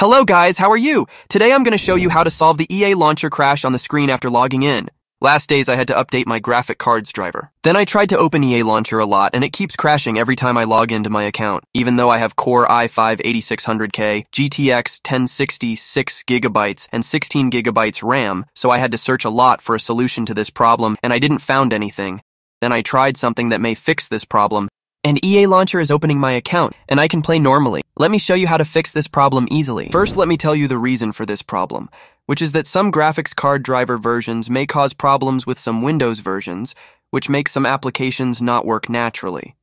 Hello guys, how are you? Today I'm going to show you how to solve the EA launcher crash on the screen after logging in. Last days I had to update my graphic cards driver. Then I tried to open EA Launcher a lot and it keeps crashing every time I log into my account, even though I have Core i5 8600K, GTX 1060 6GB and 16GB RAM, so I had to search a lot for a solution to this problem and I didn't found anything. Then I tried something that may fix this problem, and EA Launcher is opening my account, and I can play normally. Let me show you how to fix this problem easily. First, let me tell you the reason for this problem, which is that some graphics card driver versions may cause problems with some Windows versions, which makes some applications not work naturally.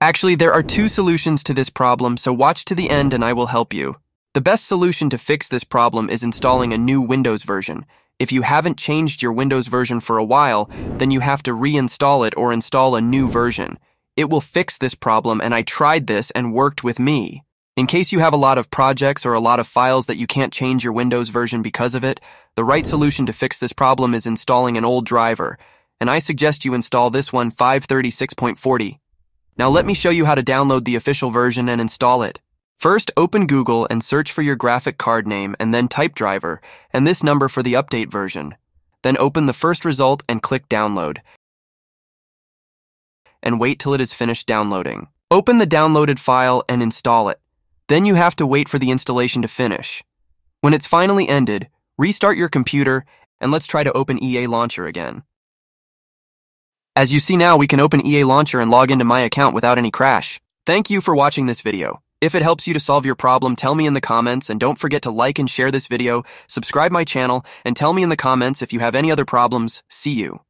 Actually, there are two solutions to this problem, so watch to the end and I will help you. The best solution to fix this problem is installing a new Windows version. If you haven't changed your Windows version for a while, then you have to reinstall it or install a new version. It will fix this problem and I tried this and worked with me. In case you have a lot of projects or a lot of files that you can't change your Windows version because of it, the right solution to fix this problem is installing an old driver, and I suggest you install this one 536.40. Now let me show you how to download the official version and install it. First, open Google and search for your graphic card name and then type driver and this number for the update version. Then open the first result and click download and wait till it is finished downloading. Open the downloaded file and install it. Then you have to wait for the installation to finish. When it's finally ended, restart your computer and let's try to open EA Launcher again. As you see now, we can open EA Launcher and log into my account without any crash. Thank you for watching this video. If it helps you to solve your problem, tell me in the comments and don't forget to like and share this video, subscribe my channel, and tell me in the comments if you have any other problems. See you.